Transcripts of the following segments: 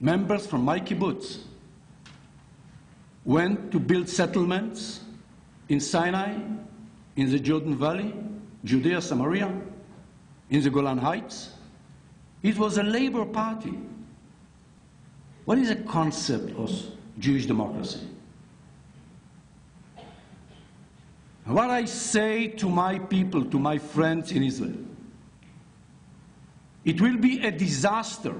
members from my kibbutz went to build settlements in Sinai, in the Jordan Valley, Judea, Samaria, in the Golan Heights. It was a labor party. What is the concept of Jewish democracy? What I say to my people, to my friends in Israel, it will be a disaster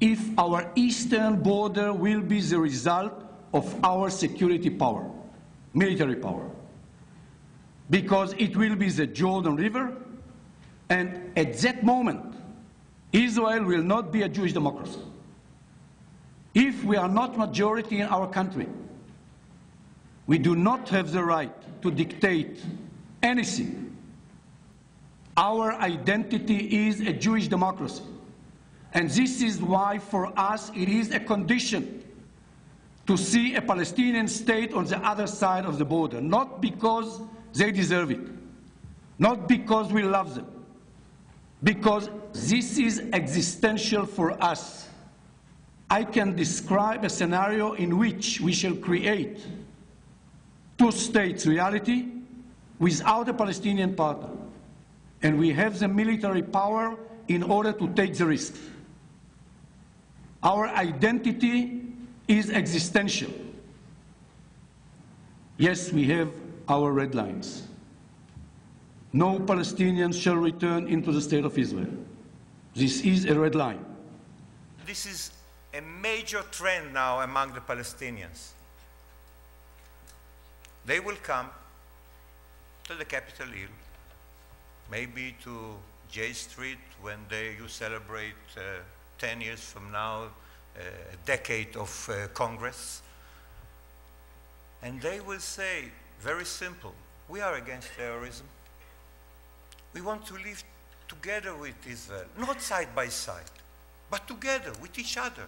if our eastern border will be the result of our security power, military power. Because it will be the Jordan River, and at that moment, Israel will not be a Jewish democracy. If we are not majority in our country, we do not have the right to dictate anything. Our identity is a Jewish democracy. And this is why, for us, it is a condition to see a Palestinian state on the other side of the border, not because they deserve it, not because we love them, because this is existential for us. I can describe a scenario in which we shall create two states reality without a Palestinian partner. And we have the military power in order to take the risk. Our identity is existential. Yes, we have our red lines. No Palestinians shall return into the state of Israel. This is a red line. This is a major trend now among the Palestinians. They will come to the Capitol Hill, maybe to J Street when they, you celebrate uh, 10 years from now, uh, a decade of uh, Congress. And they will say, very simple, we are against terrorism. We want to live together with Israel, not side by side, but together with each other.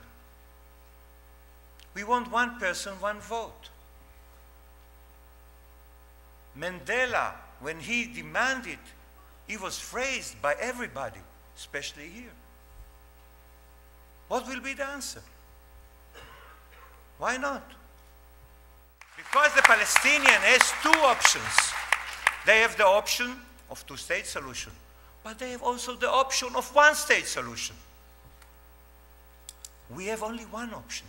We want one person, one vote. Mandela, when he demanded, he was praised by everybody, especially here. What will be the answer? Why not? Because the Palestinian has two options. They have the option of two-state solution, but they have also the option of one-state solution. We have only one option.